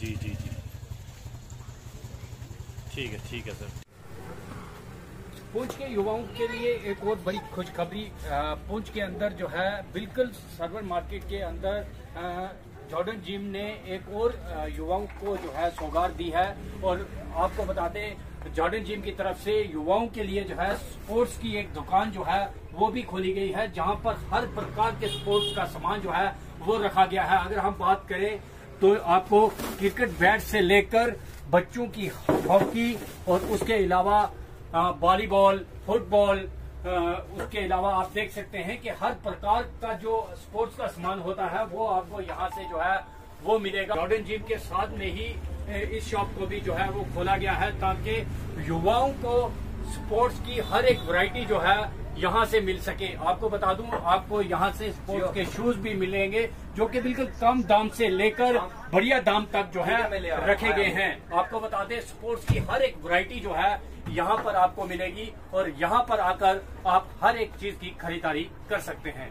जी जी जी। ठीक है ठीक है सर पुंछ के युवाओं के लिए एक और बड़ी खुशखबरी पुंछ के अंदर जो है, बिल्कुल सर्वर मार्केट के अंदर जॉर्डन जिम ने एक और युवाओं को जो है सौगात दी है। और आपको बता दें जॉर्डन जिम की तरफ़ से युवाओं के लिए जो है, स्पोर्ट्स की एक दुकान जो है, वो भी खोली गई है, जहाँ पर हर प्रकार के स्पोर्ट्स का सामान जो है, वो रखा गया है। अगर हम बात करें तो आपको क्रिकेट बैट से लेकर बच्चों की हॉकी और उसके अलावा वॉलीबॉल, फुटबॉल उसके अलावा आप देख सकते हैं कि हर प्रकार का जो स्पोर्ट्स का सामान होता है, वो आपको यहाँ से जो है, वो मिलेगा। जॉर्डन जिम के साथ में ही इस शॉप को भी जो है, वो खोला गया है ताकि युवाओं को स्पोर्ट्स की हर एक वैरायटी जो है यहाँ से मिल सके। आपको बता दूँ आपको यहाँ से स्पोर्ट्स के शूज़ भी मिलेंगे जो कि बिल्कुल कम दाम से लेकर बढ़िया दाम तक जो है रखे गए हैं। आपको बता दें स्पोर्ट्स की हर एक वैरायटी जो है यहाँ पर आपको मिलेगी और यहाँ पर आकर आप हर एक चीज़ की खरीदारी कर सकते हैं।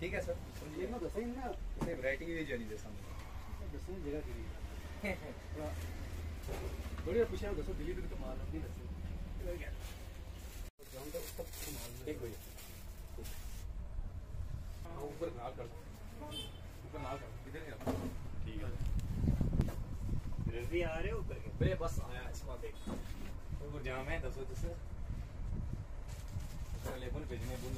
ठीक है सर। वैरायटी की जानी जैसा बढ़िया पूछा दसो डिलीवरी तो माल नहीं दसे एक भैया ऊपर नाल कर ऊपर नाल कर इधर नहीं ठीक है। रवि आ रहे हो ऊपर के? भैया बस आया इस देख। ऊपर जाम है दसो दस लेबल भेजने बोल